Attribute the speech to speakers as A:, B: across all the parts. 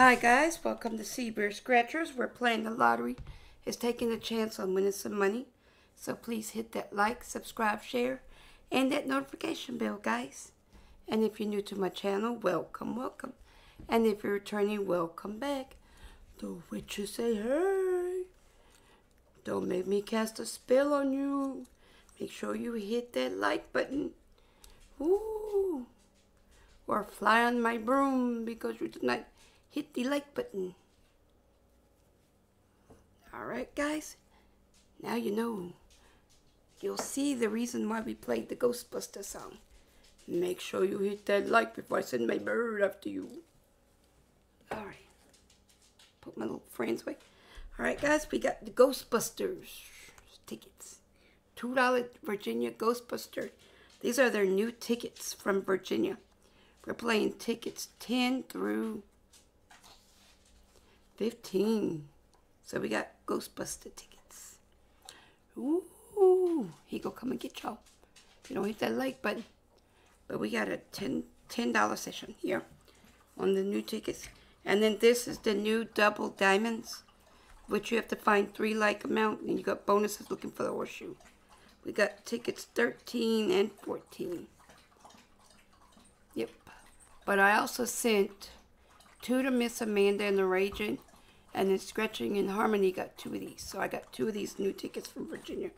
A: Hi guys, welcome to Cbear Scratchers. We're playing the lottery. It's taking a chance on winning some money. So please hit that like, subscribe, share, and that notification bell, guys. And if you're new to my channel, welcome, welcome. And if you're returning, welcome back. The witches say, hey, don't make me cast a spell on you. Make sure you hit that like button. Ooh. Or fly on my broom because you not hit the like button. Alright, guys. Now you know. You'll see the reason why we played the Ghostbuster song. Make sure you hit that like before I send my bird after you. Alright. Put my little friends away. Alright, guys, we got the Ghostbusters tickets. $2 Virginia Ghostbuster. These are their new tickets from Virginia. We're playing tickets 10 through 15. So we got Ghostbuster tickets. Ooh, he go come and get y'all. You don't hit that like button. But we got a 10 $10 session here on the new tickets. And then this is the new double diamonds, which you have to find three like amount, and you got bonuses looking for the horseshoe. We got tickets 13 and 14. Yep. But I also sent two to Miss Amanda and the Raging, and then Scratching and Harmony got two of these. So I got two of these new tickets from Virginia.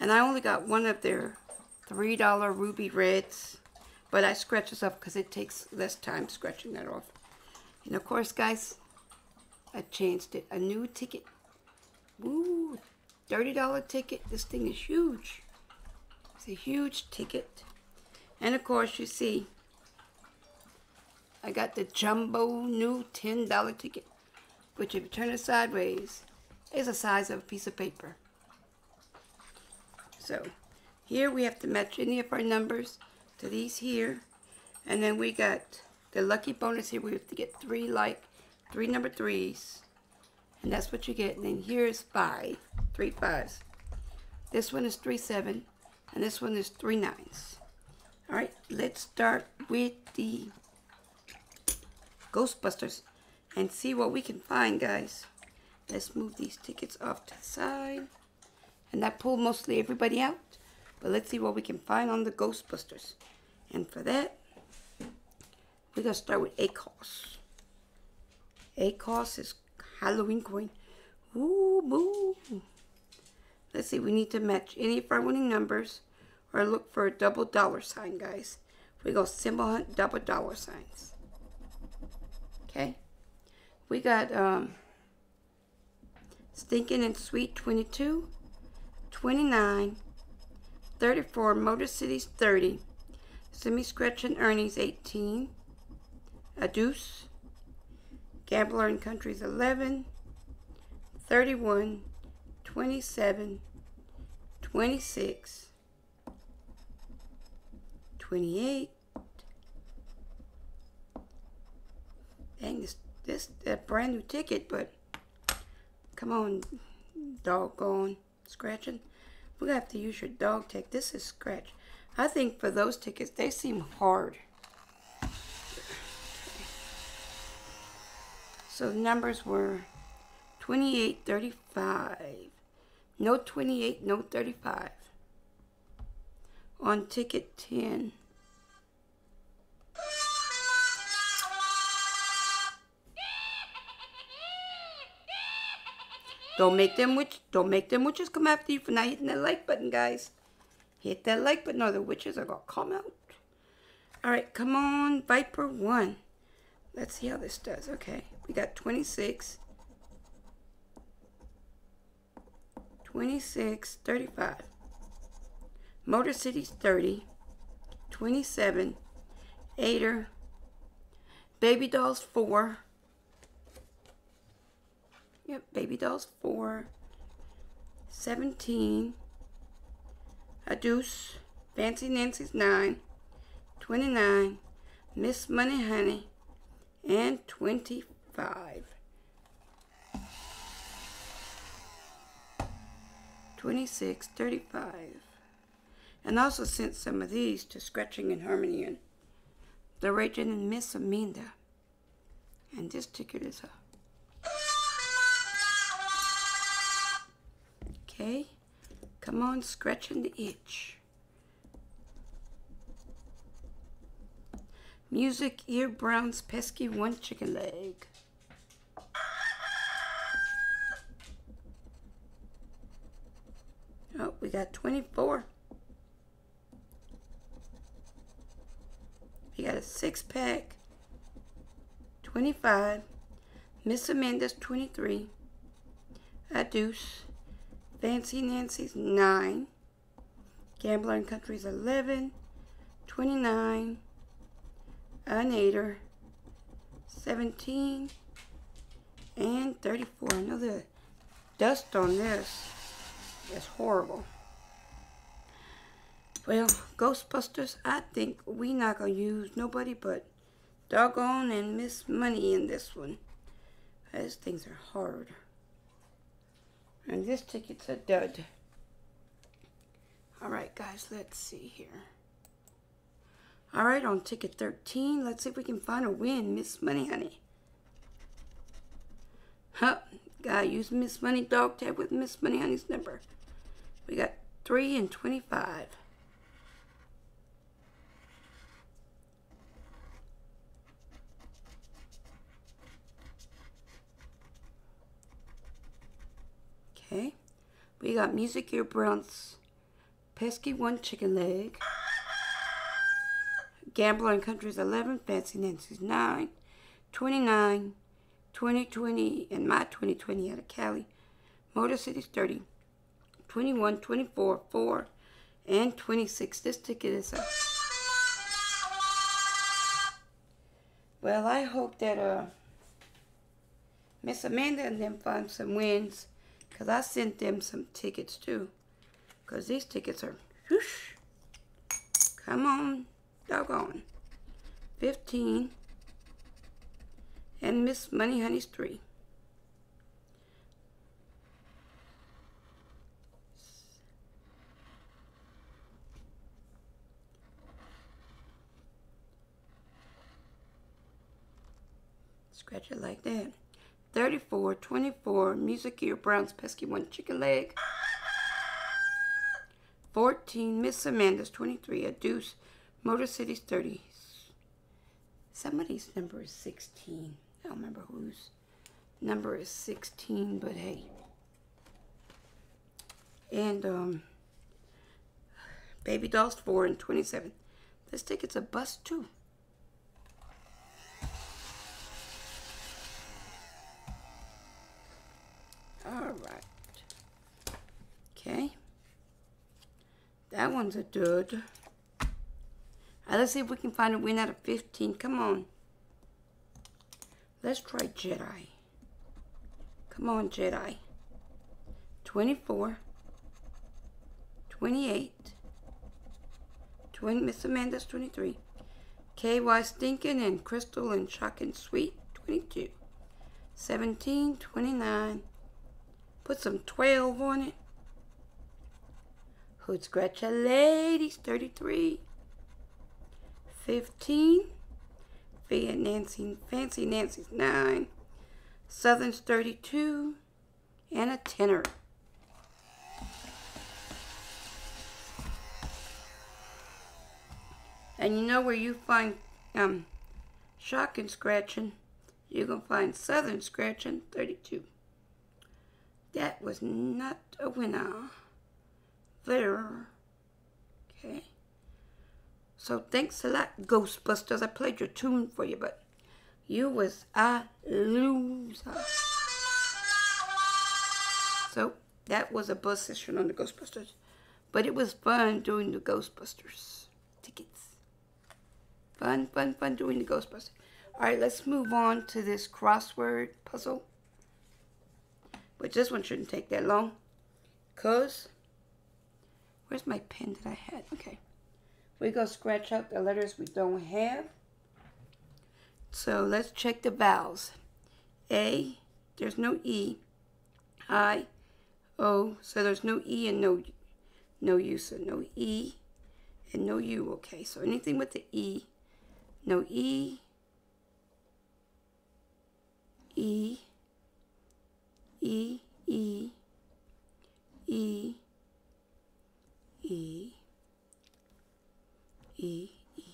A: And I only got one of their $3 Ruby Reds, but I scratch this off because it takes less time scratching that off. And of course, guys, I changed it. A new ticket. Woo! $30 ticket. This thing is huge. It's a huge ticket. And of course, you see, I got the jumbo new $10 ticket, which if you turn it sideways, is the size of a piece of paper. So, here we have to match any of our numbers to these here. And then we got the lucky bonus here. We have to get three like, three number threes. And that's what you get. And then here's five, three fives. This one is three seven, and this one is three nines. All right, let's start with the Ghostbusters and see what we can find, guys. Let's move these tickets off to the side. And that pulled mostly everybody out. But let's see what we can find on the Ghostbusters. And for that, we're going to start with ACOS. ACOS is Halloween coin. Ooh, boo. Let's see, we need to match any of our winning numbers or look for a double dollar sign, guys. We go symbol hunt double dollar signs. Okay. We got um, Stinking and Sweet 22, 29, 34, Motor Cities 30, Semi Scratch and Earnings 18, A Deuce, Gambler and Countries 11, 31, 27, 26, 28. Dang, this, this a brand new ticket, but come on, doggone scratching. To have to use your dog tech. This is scratch. I think for those tickets, they seem hard. So the numbers were 28, 35. No 28, no 35. On ticket 10. Don't make them witch don't make them witches come after you for not hitting that like button, guys. Hit that like button or the witches are gonna come out. Alright, come on, Viper 1. Let's see how this does. Okay, we got 26. 26, 35. Motor City's 30. 27. Aider. Baby Dolls 4. Yep, Baby Dolls 4. 17. A Deuce. Fancy Nancy's 9. 29. Miss Money Honey. And 25. 26, 35. And also sent some of these to Scratching and Harmony and the Raging and Miss Amanda. And this ticket is a Okay. Come on, scratching the itch. Music Ear Brown's pesky one chicken leg. Oh, we got 24. We got a six pack. 25. Miss Amanda's 23. A deuce. Fancy Nancy's 9. Gambler and Country's 11. 29. A nader. 17. And 34. I know the dust on this. is horrible. Well, Ghostbusters, I think we not going to use nobody but Doggone and Miss Money in this one. These things are hard. And this ticket's a dud. Alright, guys, let's see here. Alright, on ticket 13, let's see if we can find a win. Miss Money, honey. Huh, gotta use Miss Money dog tag with Miss Money Honey's number. We got 3 and 25. Okay. We got Music Ear Brown's Pesky One Chicken Leg. Gambler and Country's 11. Fancy Nancy's 9. 29. 2020 and my 2020 out of Cali. Motor City's 30. 21, 24, 4, and 26. This ticket is up. Well, I hope that uh, Miss Amanda and them find some wins because I sent them some tickets too. Because these tickets are, whoosh. Come on, doggone. 15. And Miss Money Honey's 3. Scratch it like that. 34, 24, Music Ear Brown's Pesky One Chicken Leg. 14, Miss Amanda's 23, a deuce, Motor City's 30. Somebody's number is 16. I don't remember whose number is 16, but hey. And, um, Baby Dolls 4 and 27. This ticket's a bust, too. All right. Okay. That one's a dud. Right, let's see if we can find a win out of 15. Come on. Let's try Jedi. Come on, Jedi. 24. 28. 20, Miss Amanda's 23. KY Stinkin' and Crystal and Shockin' Sweet, 22. 17, 29. Put some 12 on it. Hood Scratcher Ladies, 33. 15. Fia Nancy, Fancy Nancy's 9. Southern's 32. And a tenor. And you know where you find um, shocking scratching? You're going to find Southern scratching 32. That was not a winner. There. Okay. So thanks a lot, Ghostbusters. I played your tune for you, but you was a loser. So that was a bus session on the Ghostbusters. But it was fun doing the Ghostbusters tickets. Fun, fun, fun doing the Ghostbusters. All right, let's move on to this crossword puzzle. Which this one shouldn't take that long. Because, where's my pen that I had? Okay. Going to scratch out the letters we don't have. So let's check the vowels. A, there's no E. I, O, so there's no E and no, no U. So no E and no U. Okay, so anything with the E, no E, E, E, E, E, E, E, E.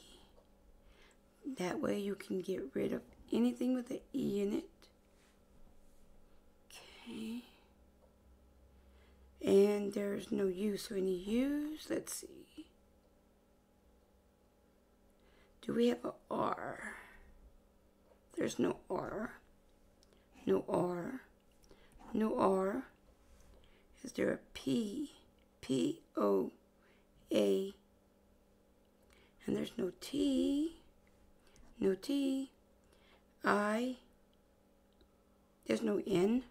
A: That way you can get rid of anything with an E in it. Okay. And there's no U, so any U's? Let's see. Do we have a R? There's no R. No R. No R. Is there a P? P O A. And there's no T. No T. I. There's no N.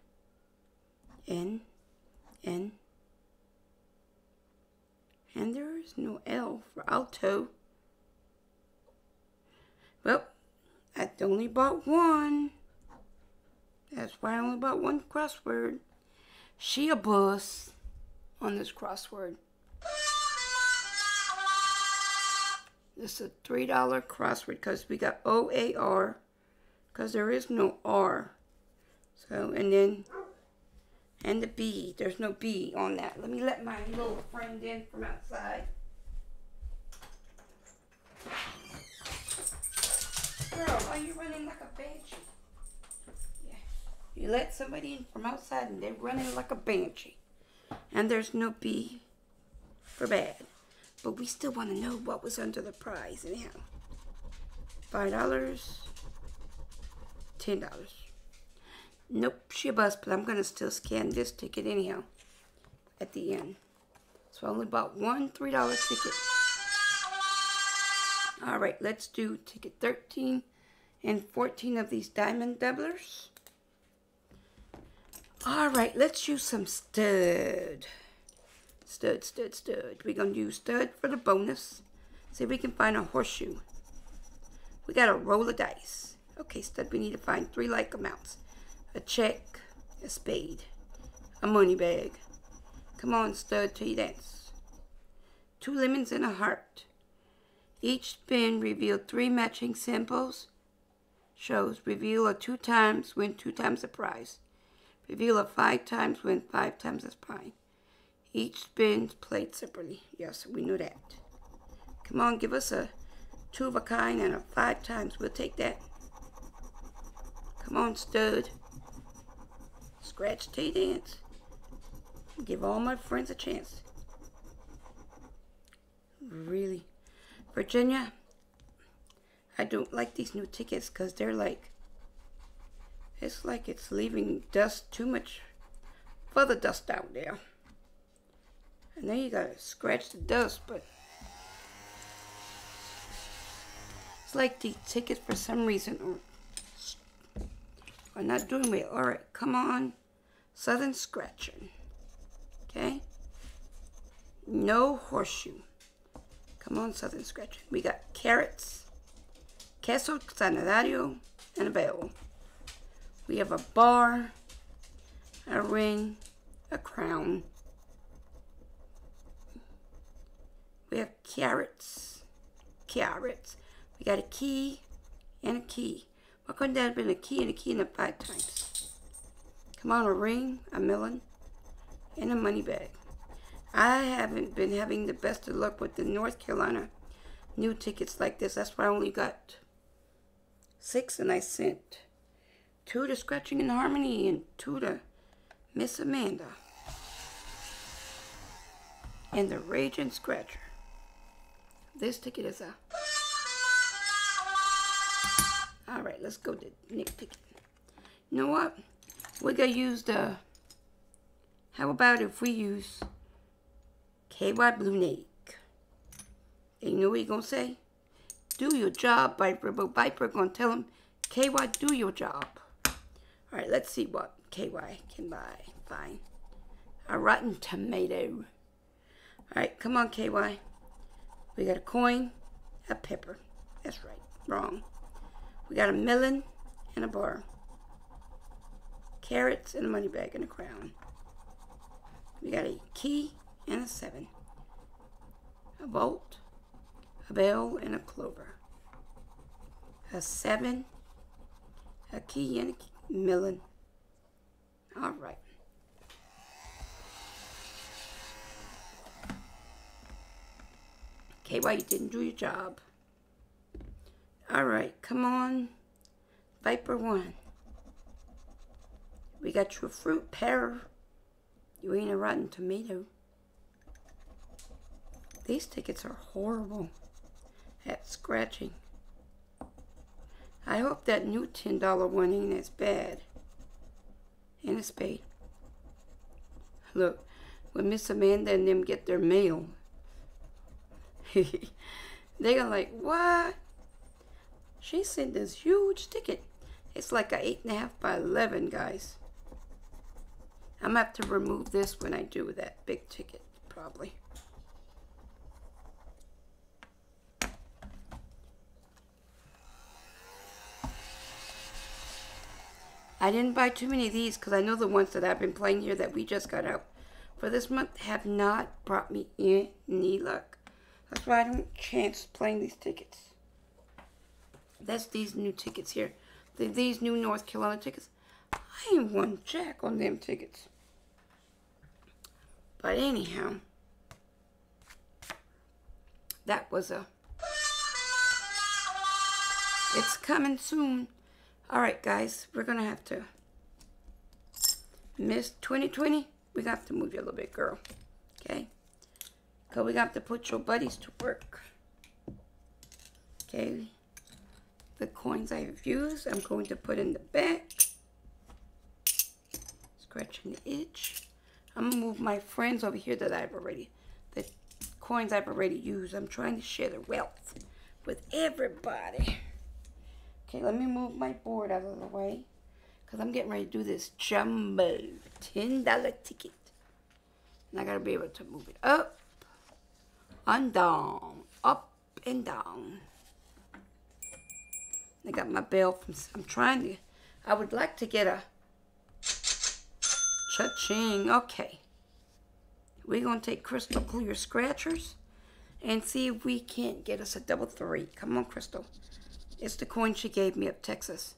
A: N. N. And there is no L for alto. Well, I only bought one. That's why I only bought one crossword. She a bus on this crossword. This is a $3 crossword because we got O-A-R because there is no R. So, and then, and the B. There's no B on that. Let me let my little friend in from outside. Girl, why are you running like a banshee? You let somebody in from outside and they're running like a banshee. And there's no B for bad. But we still want to know what was under the prize anyhow. Five dollars. Ten dollars. Nope, she a bus, but I'm gonna still scan this ticket anyhow. At the end. So I only bought one three dollar ticket. All right, let's do ticket 13 and 14 of these diamond doublers. All right, let's use some stud. Stud, stud, stud. We're going to use stud for the bonus. See if we can find a horseshoe. We got a roll of dice. Okay, stud, we need to find three like amounts. A check, a spade, a money bag. Come on, stud, till you dance. Two lemons and a heart. Each spin revealed three matching symbols. Shows reveal a two times, win two times the prize. Reveal a five times, win five times as prize. Each spin played separately. Yes, we knew that. Come on, give us a two of a kind and a five times. We'll take that. Come on, stud. Scratch you dance. Give all my friends a chance. Really? Virginia, I don't like these new tickets because they're like, it's like it's leaving dust, too much further dust out there. And then you gotta scratch the dust, but it's like the tickets for some reason are, not doing well. All right, come on, Southern Scratching. Okay, no horseshoe. Come on, Southern Scratching. We got carrots, queso sanitario, and a bell. We have a bar, a ring, a crown. We have carrots, carrots. We got a key and a key. Why couldn't that have been a key and a key and a five times? Come on, a ring, a melon, and a money bag. I haven't been having the best of luck with the North Carolina new tickets like this. That's why I only got six and I sent two to Scratching in Harmony and two to Miss Amanda. And the Raging Scratcher. This ticket is a... Alright, let's go to Nick ticket. You know what? We're going to use the... How about if we use KY Blue Nake? And you know what you're going to say? Do your job, Viper. But Viper going to tell him, KY, do your job. All right, let's see what KY can buy. Fine. A rotten tomato. All right, come on, KY. We got a coin, a pepper. That's right. Wrong. We got a melon and a bar. Carrots and a money bag and a crown. We got a key and a seven. A bolt, a bell, and a clover. A seven, a key, and a McMillan. All right. Okay, why you didn't do your job. All right, come on. Viper 1. We got your fruit pear. You ain't a rotten tomato. These tickets are horrible at scratching. I hope that new $10 one ain't as bad. And a spade. Look, when Miss Amanda and them get their mail, they're like, what? She sent this huge ticket. It's like a 8.5 by 11, guys. I'm going to have to remove this when I do that big ticket, probably. I didn't buy too many of these because I know the ones that I've been playing here that we just got out for this month have not brought me any luck. That's why I don't chance playing these tickets. That's these new tickets here. The, these new North Carolina tickets. I ain't won jack on them tickets. But anyhow, that was a... It's coming soon. Alright, guys, we're going to have to miss 2020. We have to move you a little bit, girl. Okay? Because we have to put your buddies to work. Okay? The coins I've used, I'm going to put in the back. Scratching the itch. I'm going to move my friends over here that I've already, the coins I've already used. I'm trying to share the wealth with everybody. Okay, let me move my board out of the way. Because I'm getting ready to do this jumbo $10 ticket. And I got to be able to move it up and down. Up and down. I got my bell from... I'm trying to... I would like to get a... Cha-ching. Okay. We're going to take Crystal Clear Scratchers and see if we can't get us a double three. Come on, Crystal. It's the coin she gave me of Texas.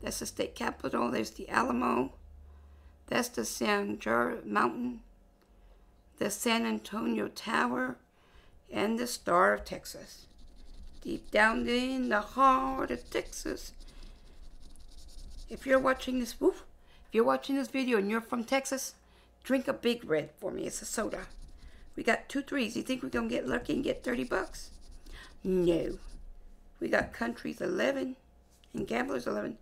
A: That's the state capital. There's the Alamo. That's the San Jar Mountain. The San Antonio Tower. And the Star of Texas. Deep down in the heart of Texas. If you're watching this, woof, if you're watching this video and you're from Texas, drink a Big Red for me. It's a soda. We got two threes. You think we're going to get lucky and get 30 bucks? No. We got Countries 11 and Gamblers 11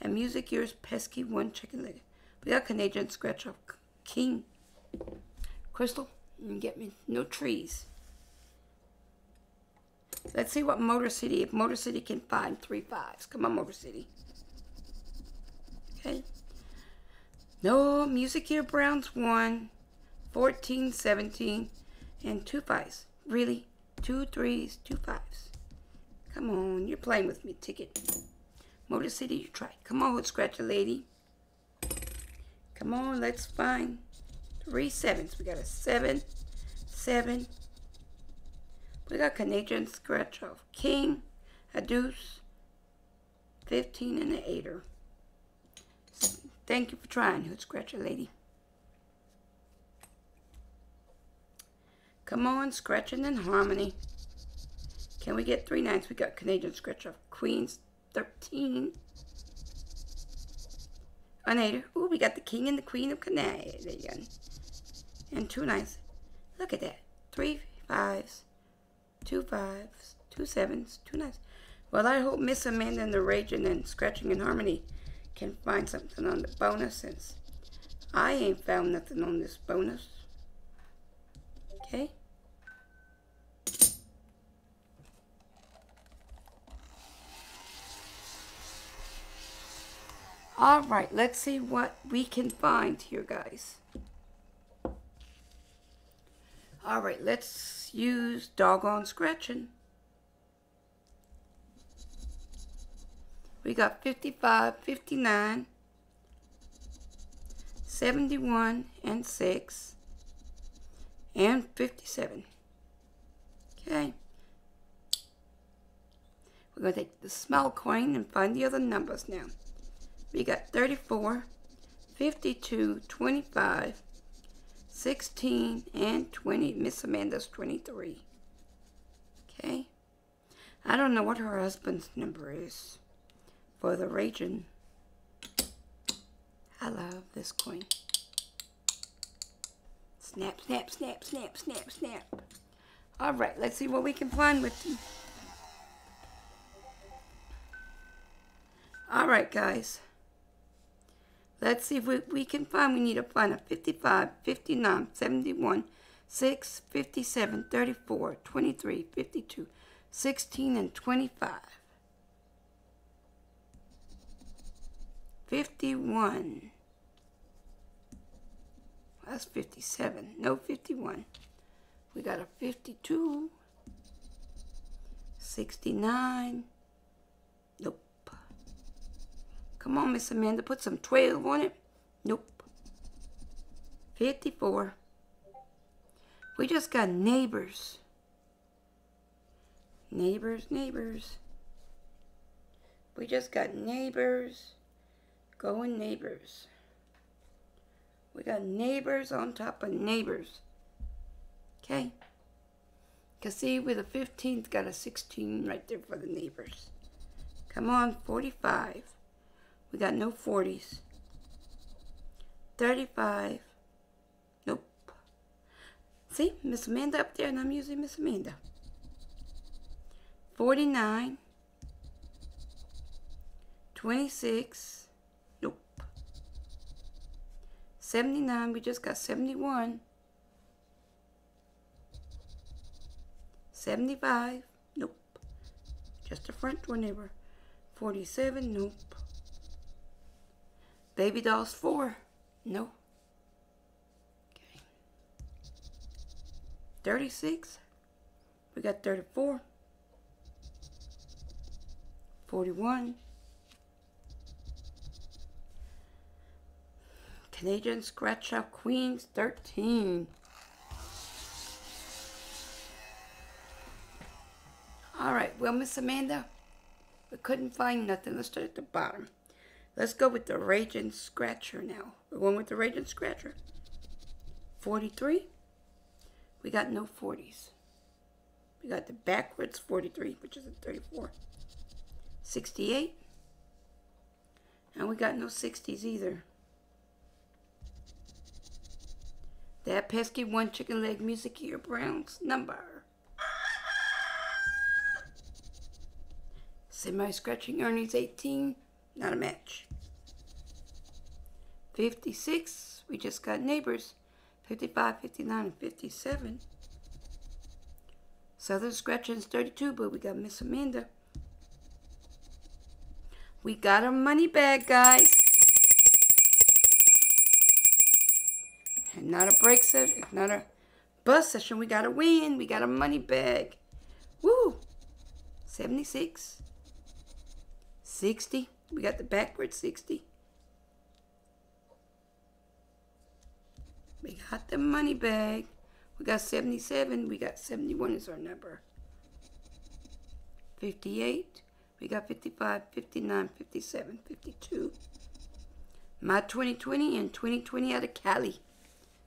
A: and Music Year's Pesky 1 Chicken Leg. We got Canadian Scratch of King. Crystal, get me no trees. Let's see what Motor City, if Motor City can find three fives. Come on, Motor City. Okay. No, Music Year Browns 1, 14, 17, and two fives. Really? Two threes, two fives. Come on, you're playing with me, ticket. Motor City, you try. Come on, Scratcher Lady. Come on, let's find three sevens. We got a seven, seven. We got Canadian Scratch of King, a deuce, 15, and an eighter. Thank you for trying, Hood Scratcher Lady. Come on, Scratching in Harmony. Can we get three nines? We got Canadian Scratch of Queens 13. An eight. Ooh, we got the King and the Queen of Canadian. And two nines. Look at that. Three fives, two fives, two sevens, two nines. Well, I hope Miss Amanda and the Raging and Scratching in Harmony can find something on the bonus since I ain't found nothing on this bonus. Okay? All right, let's see what we can find here, guys. All right, let's use doggone scratching. We got 55, 59, 71, and 6, and 57. Okay. We're going to take the small coin and find the other numbers now. We got 34, 52, 25, 16, and 20. Miss Amanda's 23. Okay. I don't know what her husband's number is for the region. I love this coin. Snap, snap, snap, snap, snap, snap. All right, let's see what we can find with them. All right, guys. Let's see if we, we can find. We need to find a 55, 59, 71, 6, 57, 34, 23, 52, 16, and 25. 51. That's 57. No 51. We got a 52. 69. Nope. Come on, Miss Amanda. Put some 12 on it. Nope. 54. We just got neighbors. Neighbors, neighbors. We just got neighbors. Going neighbors. We got neighbors on top of neighbors. Okay? Because see, with a 15th, got a 16 right there for the neighbors. Come on, 45. We got no 40s. 35. Nope. See, Miss Amanda up there, and I'm using Miss Amanda. 49. 26. Nope. 79. We just got 71. 75. Nope. Just a front door neighbor. 47. Nope. Baby dolls 4. No. Okay. 36. We got 34. 41. Canadian Scratch Out Queens 13. Alright, well, Miss Amanda, we couldn't find nothing. Let's start at the bottom. Let's go with the Raging Scratcher now. We're going with the Raging Scratcher. 43. We got no 40s. We got the backwards 43, which is a 34. 68. And we got no 60s either. That pesky one chicken leg music here, Brown's number. Semi scratching earnings 18, not a match. 56, we just got neighbors. 55, 59, and 57. Southern Scratching's 32, but we got Miss Amanda. We got a money bag, guys. And not a break set, not a bus session. We got a win. We got a money bag. Woo! 76. 60. We got the backward 60. We got the money bag. We got 77. We got 71 is our number. 58. We got 55, 59, 57, 52. My 2020 and 2020 out of Cali.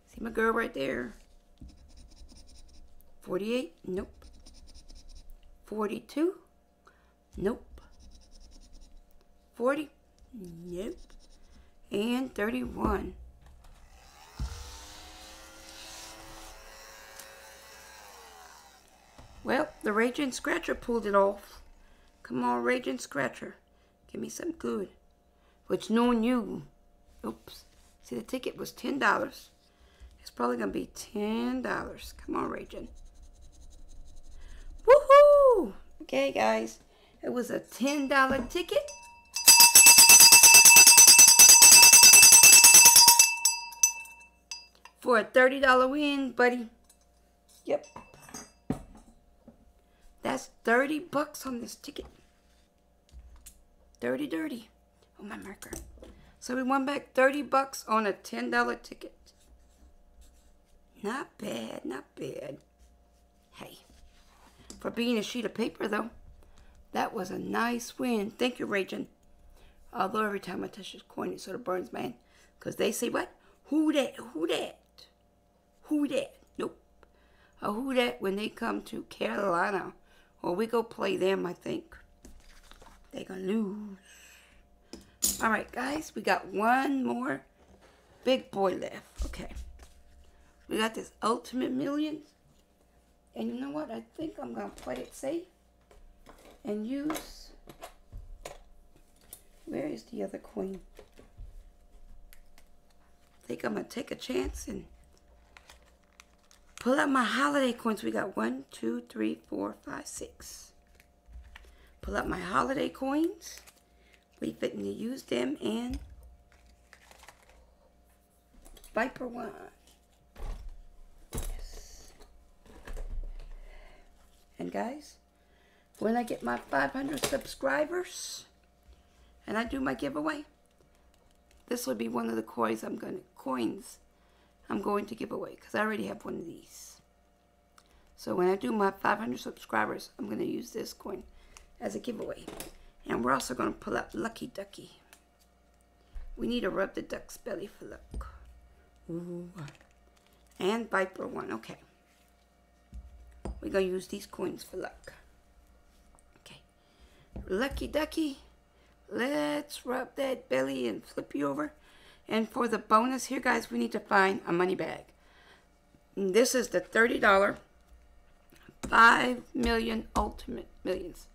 A: See my girl right there. 48. Nope. 42. Nope. 40. Yep. And 31. Well, the Raging Scratcher pulled it off. Come on, Raging Scratcher. Give me some good. Which knowing you. Oops. See, the ticket was $10. It's probably going to be $10. Come on, Raging. Woohoo! Okay, guys. It was a $10 ticket. For a $30 win, buddy. Yep. That's 30 bucks on this ticket. Dirty, dirty. Oh, my marker. So we won back 30 bucks on a $10 ticket. Not bad, not bad. Hey, for being a sheet of paper, though, that was a nice win. Thank you, Raging. Although every time I touch this coin, it sort of burns, man. Because they say, what? Who that? Who that? Who that? Nope. A who that when they come to Carolina. Or we go play them, I think. They're gonna lose. Alright, guys. We got one more big boy left. Okay. We got this Ultimate Millions. And you know what? I think I'm going to play it safe. And use... Where is the other coin? I think I'm going to take a chance and pull out my holiday coins. We got one, two, three, four, five, six. Pull out my holiday coins. We fitting to use them and Viper one. Yes. And guys, when I get my 500 subscribers and I do my giveaway, this will be one of the coins I'm to coins I'm going to give away because I already have one of these. So when I do my 500 subscribers, I'm going to use this coin as a giveaway. And we're also going to pull out Lucky Ducky. We need to rub the duck's belly for luck. Ooh. And Viper one. Okay. We're going to use these coins for luck. Okay. Lucky Ducky. Let's rub that belly and flip you over. And for the bonus here, guys, we need to find a money bag. This is the $30 5 million ultimate millions.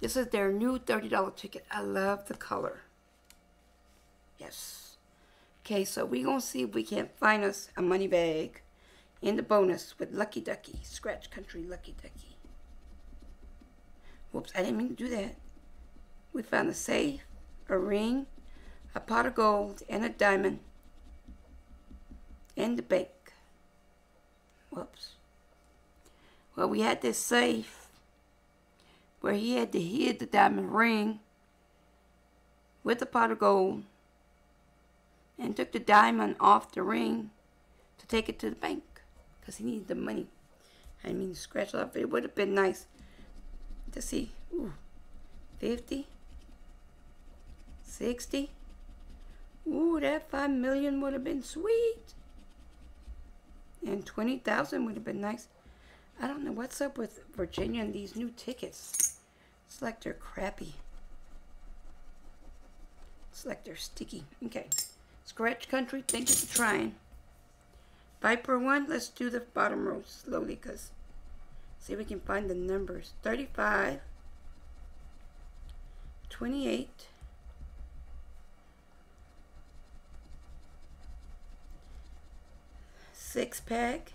A: This is their new $30 ticket. I love the color. Yes. Okay, so we're going to see if we can't find us a money bag in the bonus with Lucky Ducky. Scratch Country Lucky Ducky. Whoops, I didn't mean to do that. We found a safe, a ring, a pot of gold, and a diamond. And the bank. Whoops. Well, we had this safe where he had to hid the diamond ring with the pot of gold and took the diamond off the ring to take it to the bank because he needed the money. I mean, scratch it off. It would have been nice to see. Ooh, 50, 60. Ooh, that 5 million would have been sweet. And 20,000 would have been nice. I don't know what's up with Virginia and these new tickets. It's like they're crappy. It's like they're sticky. Okay. Scratch Country, thank you for trying. Viper 1, let's do the bottom row slowly because see if we can find the numbers. 35, 28, six pack,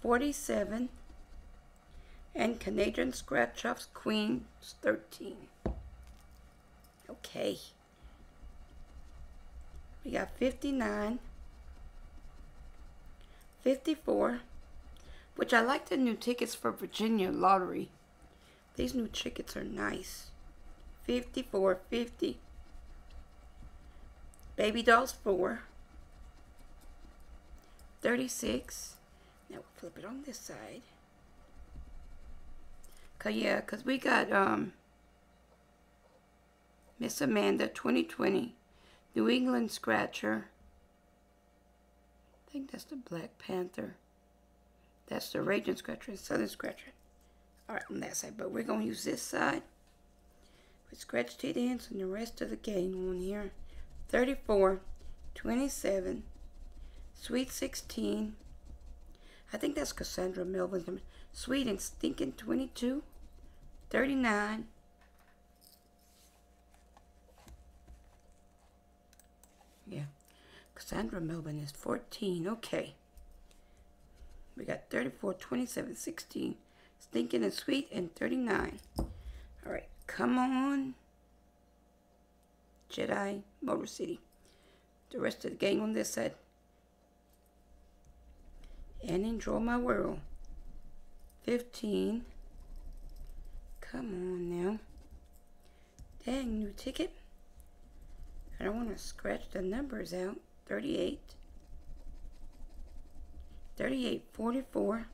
A: 47, and Canadian Scratch Offs Queens 13. Okay. We got 59, 54, which I like the new tickets for Virginia Lottery. These new tickets are nice. 54, 50. Baby Dolls 4. 36. Now we'll flip it on this side. Cause yeah, cause we got um Miss Amanda 2020. New England Scratcher. I think that's the Black Panther. That's the Raging Scratcher and Southern Scratcher. Alright, on that side. But we're to use this side. With Scratch Tit Ends and the rest of the game on here. 34, 27, Sweet 16. I think that's Cassandra Melvin. Sweet and Stinking 22, 39, Yeah. Cassandra Melvin is 14. Okay. We got 34, 27, 16. Stinking and Sweet and 39. All right. Come on. Jedi Motor City. The rest of the gang on this side. And enjoy my world. 15. Come on now. Dang, new ticket. I don't want to scratch the numbers out. 38, 38, 44,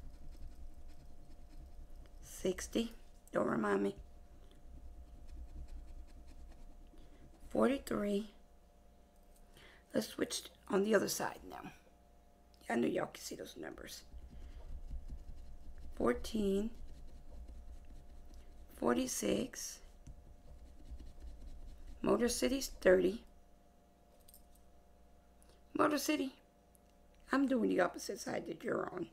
A: 60. Don't remind me. 43. Let's switch on the other side now. I know y'all can see those numbers. 14, 46, Motor City's 30. Motor City, I'm doing the opposite side that you're on.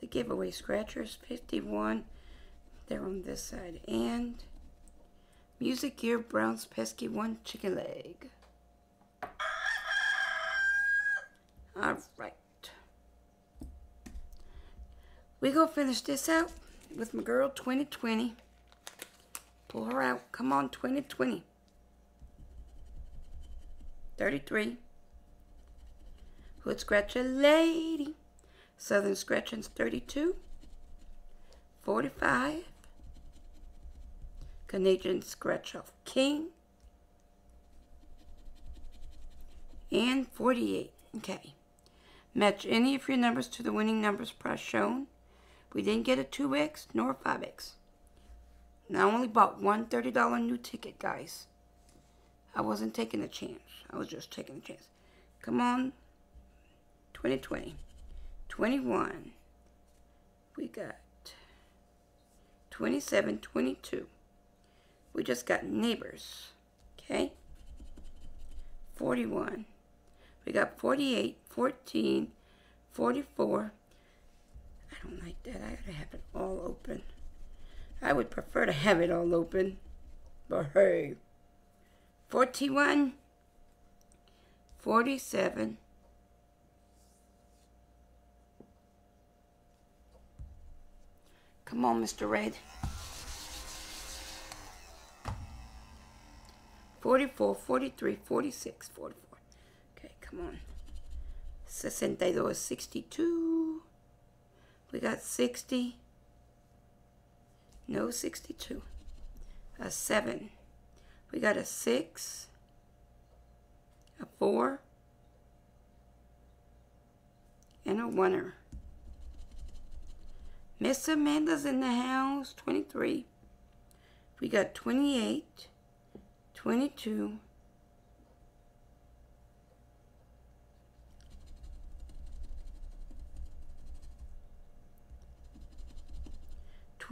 A: The giveaway scratchers, 51. They're on this side. And Music Gear Brown's Pesky One Chicken Leg. Alright. We gonna finish this out with my girl 2020. Pull her out. Come on, 2020. 33. Hood Scratcher Lady. Southern Scratchings 32. 45. Canadian Scratch Off King. And 48. Okay. Match any of your numbers to the winning numbers price shown. We didn't get a 2x nor a 5x. And I only bought one $30 new ticket, guys. I wasn't taking a chance. I was just taking a chance. Come on. 2020. 21. We got 27, 22. We just got neighbors. Okay? 41. We got 48, 14, 44. I don't like that. I gotta have it all open. I would prefer to have it all open. But hey. 41, 47, Come on, Mr. Red. 44, 43, 46, 44. Okay, come on. 62, 62. We got 60. No 62. A 7. We got a 6. A 4. And a 1er. Miss Amanda's in the house. 23. We got 28. 22.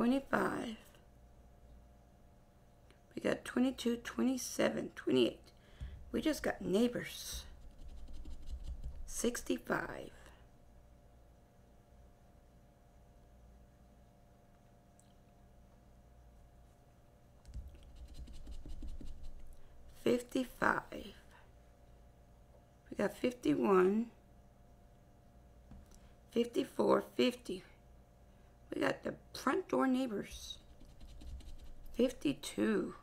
A: Twenty-five. We got 22, 27, 28. We just got neighbors. 65. 55. We got 51, 54, 50. We got the front door neighbors. 52.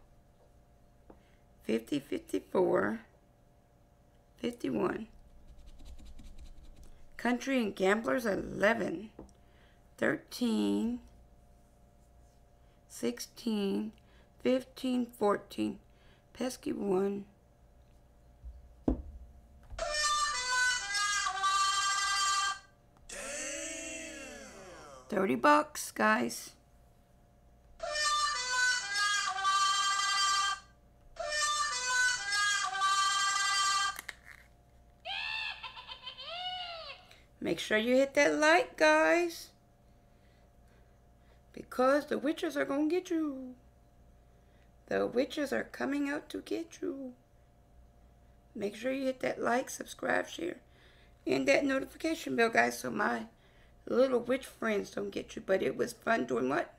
A: 50, 54. 51. Country and Gamblers, 11. 13. 16. 15, 14. Pesky 1. 30 bucks, guys. Make sure you hit that like, guys. Because the witches are going to get you. The witches are coming out to get you. Make sure you hit that like, subscribe, share, and that notification bell, guys, so my little witch friends don't get you. But it was fun doing what?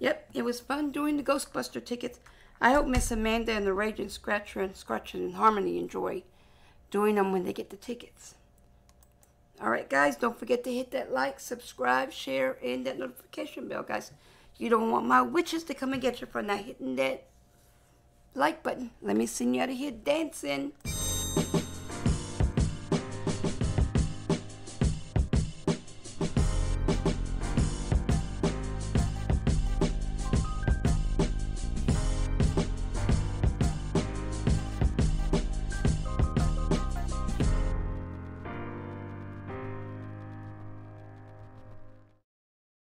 A: Yep, it was fun doing the Ghostbuster tickets. I hope Miss Amanda and the Raging Scratcher and Scratching and Harmony enjoy doing them when they get the tickets. Alright guys, don't forget to hit that like, subscribe, share, and that notification bell, guys. You don't want my witches to come and get you for not hitting that like button. Let me send you out of here dancing.